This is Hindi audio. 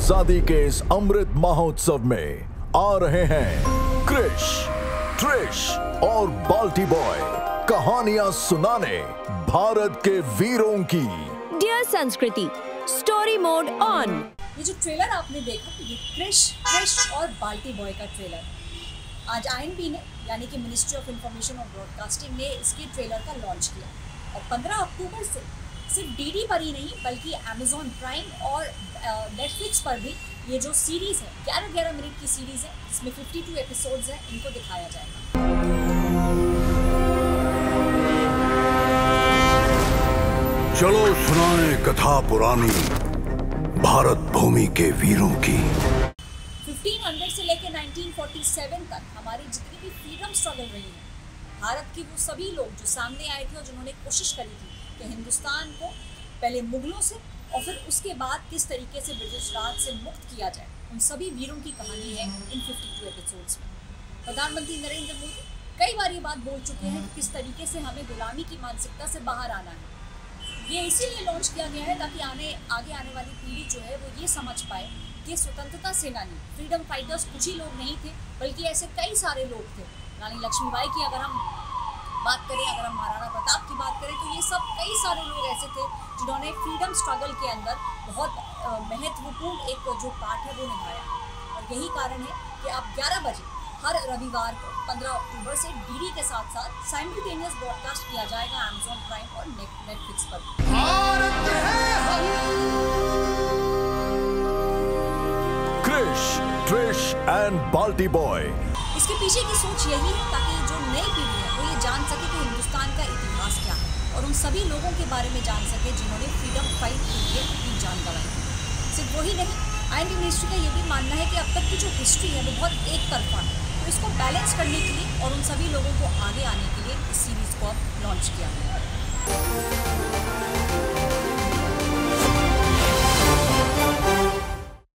आज़ादी के इस अमृत महोत्सव में आ रहे हैं क्रिश ट्रिश और बाल्टी बॉय। कहानियाँ सुनाने भारत के वीरों की। डियर संस्कृति स्टोरी मोड ऑन ये जो ट्रेलर आपने देखा ये क्रिश क्रिश और बाल्टी बॉय का ट्रेलर आज आईएनबी ने यानी कि मिनिस्ट्री ऑफ़ इंफॉर्मेशन और ब्रॉडकास्टिंग ने इसके ट्रेलर का लॉन्च किया। और 15 अक्टूबर से सिर्फ़ डीडी पर ही नहीं बल्कि अमेजोन प्राइम और नेटफ्लिक्स पर भी ये जो सीरीज़ है 11-11 मिनट की सीरीज़ है इसमें 52 एपिसोड्स हैं इनको दिखाया जाएगा। चलो सुनाए कथा पुरानी भारत भूमि के वीरों की। 1500 से लेकर 1947 तक हमारी जितनी भी फ्रीडम स्ट्रगल रही है भारत के वो सभी लोग जो सामने आए थे और जिन्होंने कोशिश करी थी कि हिंदुस्तान को पहले मुगलों से और फिर उसके बाद किस तरीके से ब्रिटिश राज से मुक्त किया जाए? उन सभी वीरों की कहानी है इन 52 एपिसोड्स में। प्रधानमंत्री नरेंद्र मोदी कई बार ये बात बोल चुके हैं कि किस तरीके से हमें गुलामी की मानसिकता से बाहर आना है। ये इसीलिए लॉन्च किया गया है ताकि आने, आगे आने वाली पीढ़ी जो है वो ये समझ पाए कि स्वतंत्रता सेनानी फ्रीडम फाइटर्स कुछ ही लोग नहीं थे, बल्कि ऐसे कई सारे लोग थे। रानी लक्ष्मीबाई की अगर हम बात करें, अगर हम महाराणा प्रताप की बात करें तो ये सब कई सारे लोग ऐसे थे जिन्होंने फ्रीडम स्ट्रगल के अंदर बहुत महत्वपूर्ण एक जो पार्ट है वो निभाया। और यही कारण है कि अब 11 बजे हर रविवार को 15 अक्टूबर से डीडी के साथ साथ साइमल्टेनियस ब्रॉडकास्ट किया जाएगा अमेजोन प्राइम और नेटफ्लिक्स पर। Trish and Balti boy. इसके पीछे की सोच यही है ताकि जो नई पीढ़ी है, वो ये जान सके कि हिंदुस्तान का इतिहास क्या है और उन सभी लोगों के बारे में जान सके जिन्होंने फ्रीडम फाइट के लिए अपनी जान गंवाई सिर्फ़ वही नहीं आई मिनिस्ट्री का ये भी मानना है कि अब तक की जो हिस्ट्री है, वो बहुत एक तरफा है। तो इसको बैलेंस करने के लिए और उन सभी लोगों को आगे आने के लिए इस सीरीज़ को अब लॉन्च किया गया